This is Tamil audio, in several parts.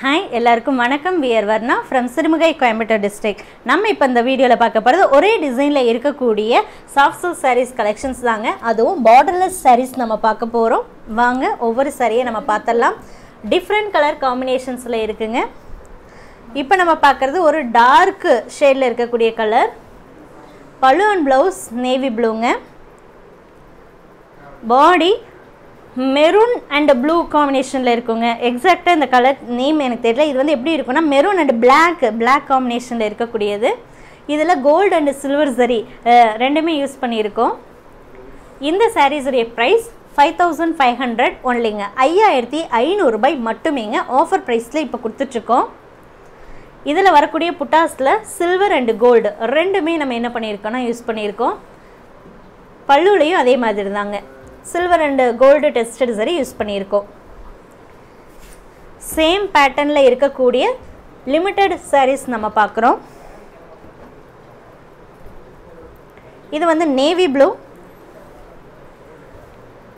ஹாய் எல்லாருக்கும் வணக்கம். We're Varna from Sirumugai Coimbatore district நம்ம இப்போ இந்த வீடியோவில் பார்க்க போகிறது ஒரே டிசைனில் இருக்கக்கூடிய சாஃப்ட் சில்க் சாரீஸ் கலெக்ஷன்ஸ் தாங்க. அதுவும் பார்டர்லெஸ் சாரீஸ் நம்ம பார்க்க போகிறோம் வாங்க ஒவ்வொரு சாரியை நம்ம பார்த்துடலாம். டிஃப்ரெண்ட் கலர் காம்பினேஷன்ஸில் இருக்குங்க. இப்போ நம்ம பார்க்குறது ஒரு டார்க் ஷேடில் இருக்கக்கூடிய கலர் பலூன் ப்ளவுஸ் நேவி ப்ளூங்க பாடி மெரூன் அண்ட் ப்ளூ காம்பினேஷனில் இருக்குங்க. எக்ஸாக்டாக இந்த கலர் நேம் எனக்கு தெரியல. இது வந்து எப்படி இருக்குன்னா மெரூன் அண்ட் பிளாக் பிளாக் காம்பினேஷனில் இருக்கக்கூடியது. இதில் கோல்டு அண்ட் சில்வர் சரி ரெண்டுமே யூஸ் பண்ணியிருக்கோம். இந்த சாரீஸுடைய price five thousand five hundred ஒன்லிங்க ஐயாயிரத்தி ஐநூறுரூபாய் மட்டுமேங்க ஆஃபர் ப்ரைஸில் இப்போ கொடுத்துட்ருக்கோம். இதில் வரக்கூடிய புட்டாஸில் சில்வர் அண்டு கோல்டு ரெண்டுமே நம்ம என்ன பண்ணியிருக்கோன்னா யூஸ் பண்ணியிருக்கோம். பல்லுலையும் அதே மாதிரி தாங்க சில்வர் அண்டு கோல்டு டெஸ்டட் சரி யூஸ் பண்ணியிருக்கோம். சேம் பேட்டர்னில் இருக்கக்கூடிய லிமிட்டட் சாரீஸ் நம்ம பார்க்குறோம். இது வந்து நேவி ப்ளூ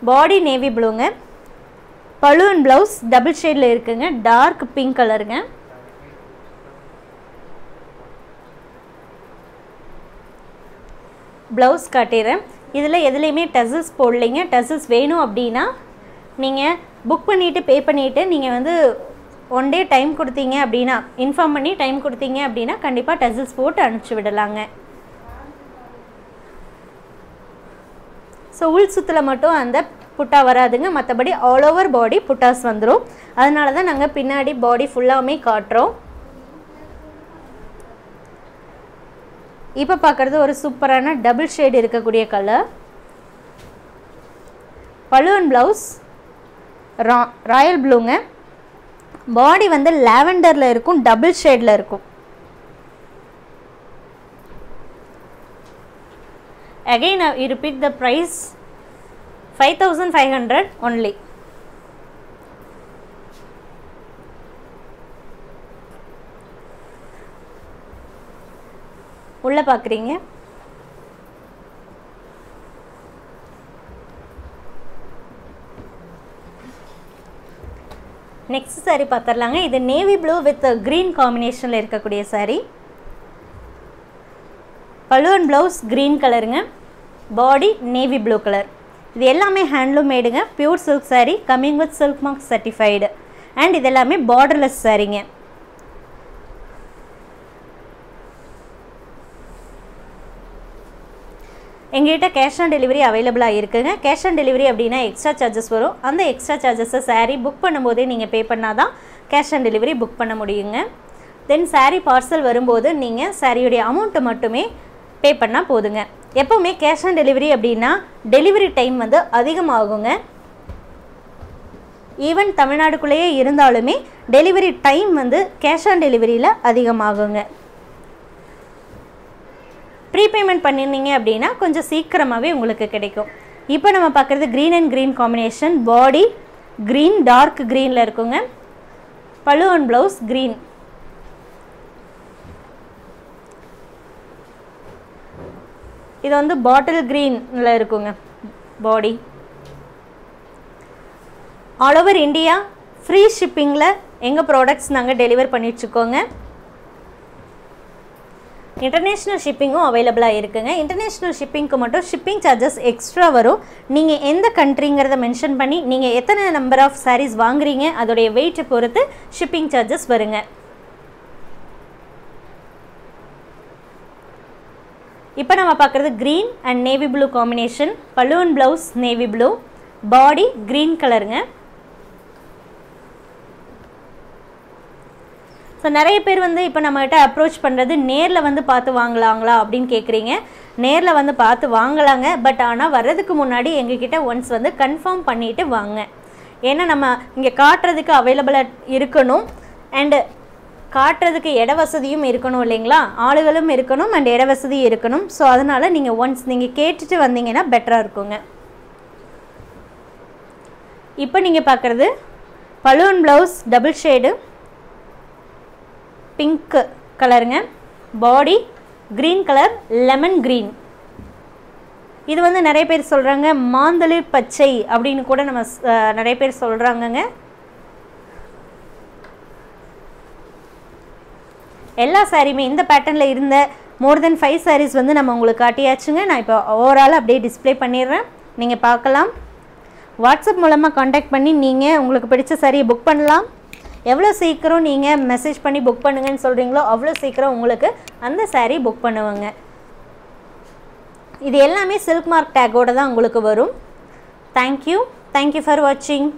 பாடி நேவி ப்ளூங்க பலூன் ப்ளவுஸ் டபுள் ஷேடில் இருக்குங்க டார்க் பிங்க் கலருங்க ப்ளவுஸ் காட்டிடுறேன் இதில் எதுலேயுமே டசல்ஸ் போடலைங்க. டசல்ஸ் வேணும் அப்படின்னா நீங்கள் புக் பண்ணிவிட்டு பே பண்ணிவிட்டு நீங்கள் வந்து ஒன் டே டைம் கொடுத்தீங்க அப்படின்னா இன்ஃபார்ம் பண்ணி டைம் கொடுத்தீங்க அப்படின்னா கண்டிப்பாக டசல்ஸ் போட்டு அனுப்பிச்சி விடலாங்க. ஸோ உள் சுத்தில் மட்டும் அந்த புட்டா வராதுங்க. மற்றபடி ஆல் ஓவர் பாடி புட்டாஸ் வந்துடும் அதனால தான் நாங்கள் பின்னாடி பாடி ஃபுல்லாமே காட்டுறோம். இப்போ பார்க்குறது ஒரு சூப்பரான டபுள் ஷேடு இருக்கக்கூடிய கலர் பலூன் ப்ளவுஸ் ரா ராயல் ப்ளூங்க பாடி வந்து லாவெண்டரில் இருக்கும் டபுள் ஷேடில் இருக்கும். Again repeat the price five thousand five hundred only உள்ளே பார்க்குறீங்க நெக்ஸ்ட் சாரீ பார்த்துடலாங்க இது நேவி ப்ளூ வித் க்ரீன் காம்பினேஷனில் இருக்கக்கூடிய சாரீ பலூன் ப்ளவுஸ் க்ரீன் கலருங்க பாடி நேவி ப்ளூ கலர் இது எல்லாமே handloom மேடுங்க pure silk sari coming with silk mark certified and இது எல்லாமே பார்டர்லெஸ் சாரீங்க எங்ககிட்ட கேஷ் ஆன் டெலிவரி அவைலபிளாக இருக்குங்க. கேஷ் ஆன் டெலிவரி அப்படின்னா எக்ஸ்ட்ரா சார்ஜஸ் வரும். அந்த எக்ஸ்ட்ரா சார்ஜஸை சாரீ புக் பண்ணும்போதே நீங்கள் பே பண்ணால் தான் கேஷ் ஆன் டெலிவரி புக் பண்ண முடியுங்க. தென் சாரீ பார்சல் வரும்போது நீங்கள் சாரியுடைய அமௌண்ட்டு மட்டுமே பே பண்ணால் போதுங்க. எப்போவுமே கேஷ் ஆன் டெலிவரி அப்படின்னா டெலிவரி டைம் வந்து அதிகமாகுங்க. ஈவன் தமிழ்நாடுக்குள்ளேயே இருந்தாலுமே டெலிவரி டைம் வந்து கேஷ் ஆன் டெலிவரியில் அதிகமாகுங்க. ப்ரீபேமெண்ட் பண்ணியிருந்தீங்க அப்படின்னா கொஞ்சம் சீக்கிரமாகவே உங்களுக்கு கிடைக்கும். இப்போ நம்ம பார்க்குறது green and green combination body green dark க்ரீனில் இருக்குங்க. பழு அண்ட் ப்ளவுஸ் க்ரீன் இது வந்து பாட்டில் க்ரீனில் இருக்குங்க. Body all over India free ஷிப்பிங்கில் எங்கள் ப்ராடக்ட்ஸ் நாங்கள் டெலிவர் பண்ணிட்டுருக்கோங்க இன்டர்நேஷ்னல் ஷிப்பிங்கும் அவைலபிளாக இருக்குங்க. இன்டர்நேஷ்னல் ஷிப்பிங்க்கு மட்டும் ஷிப்பிங் சார்ஜஸ் எக்ஸ்ட்ரா வரும். நீங்கள் எந்த கண்ட்ரிங்கிறத மென்ஷன் பண்ணி நீங்கள் எத்தனை நம்பர் ஆஃப் சாரீஸ் வாங்குறீங்க அதோடைய வெயிட்டை பொறுத்து ஷிப்பிங் சார்ஜஸ் வருங்க. இப்போ நம்ம பார்க்குறது green and navy blue combination balloon blouse navy blue body green கலருங்க ஸோ நிறைய பேர் வந்து இப்போ நம்மகிட்ட அப்ரோச் பண்ணுறது நேரில் வந்து பார்த்து வாங்கலாங்களா அப்படின்னு கேட்குறீங்க நேரில் வந்து பார்த்து வாங்கலாங்க. பட் ஆனால் வர்றதுக்கு முன்னாடி எங்ககிட்ட ஒன்ஸ் வந்து கன்ஃபார்ம் பண்ணிவிட்டு வாங்க. ஏன்னா நம்ம இங்கே காட்டுறதுக்கு அவைலபிளாக இருக்கணும். அண்டு காட்டுறதுக்கு இட வசதியும் இருக்கணும் இல்லைங்களா? ஆளுகளும் இருக்கணும் அண்ட் இட வசதியும் இருக்கணும். ஸோ அதனால் நீங்கள் ஒன்ஸ் நீங்கள் கேட்டுட்டு வந்தீங்கன்னா பெட்டராக இருக்குங்க. இப்போ நீங்கள் பார்க்குறது balloon blouse double shade pink கலருங்க body green colour lemon green இது வந்து நிறைய பேர் சொல்கிறாங்க மாந்தளிர் பச்சை அப்படின்னு கூட நம்ம ஸ்- நிறைய பேர் சொல்கிறாங்கங்க எல்லா சாரியுமே இந்த பேட்டர்னில் இருந்த மோர் தென் ஃபைவ் சாரீஸ் வந்து நம்ம உங்களுக்கு காட்டியாச்சுங்க. நான் இப்போ ஓவரால் அப்படியே டிஸ்ப்ளே பண்ணிடுறேன். நீங்கள் பார்க்கலாம். வாட்ஸ்அப் மூலமாக காண்டாக்ட் பண்ணி நீங்கள் உங்களுக்கு பிடிச்ச சாரியை புக் பண்ணலாம். எவ்வளோ சீக்கிரம் நீங்கள் மெசேஜ் பண்ணி புக் பண்ணுங்கன்னு சொல்கிறீங்களோ அவ்வளோ சீக்கிரம் உங்களுக்கு அந்த சாரீ புக் பண்ணுவாங்க. இது எல்லாமே சில்க் மார்க் டேக்கோடு தான் உங்களுக்கு வரும். தேங்க்யூ தேங்க்யூ ஃபார் வாட்சிங்